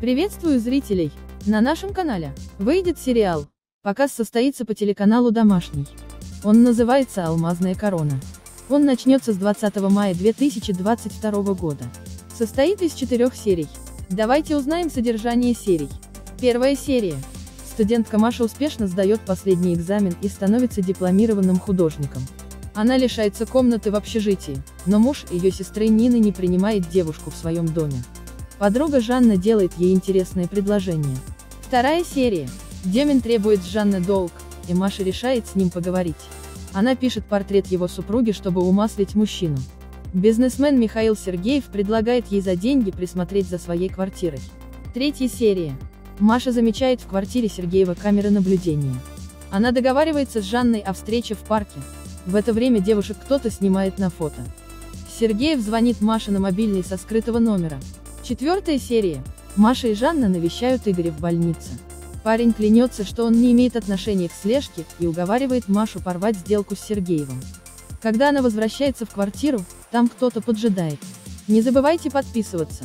Приветствую зрителей! На нашем канале выйдет сериал. Показ состоится по телеканалу «Домашний». Он называется «Алмазная корона». Он начнется с 20 мая 2022 года. Состоит из четырех серий. Давайте узнаем содержание серий. Первая серия. Студентка Маша успешно сдает последний экзамен и становится дипломированным художником. Она лишается комнаты в общежитии, но муж ее сестры Нины не принимает девушку в своем доме. Подруга Жанна делает ей интересное предложение. Вторая серия. Демин требует с Жанны долг, и Маша решает с ним поговорить. Она пишет портрет его супруги, чтобы умаслить мужчину. Бизнесмен Михаил Сергеев предлагает ей за деньги присмотреть за своей квартирой. Третья серия. Маша замечает в квартире Сергеева камеры наблюдения. Она договаривается с Жанной о встрече в парке. В это время девушек кто-то снимает на фото. Сергеев звонит Маше на мобильный со скрытого номера. Четвертая серия. Маша и Жанна навещают Игоря в больнице. Парень клянется, что он не имеет отношения к слежке, и уговаривает Машу порвать сделку с Сергеевым. Когда она возвращается в квартиру, там кто-то поджидает. Не забывайте подписываться.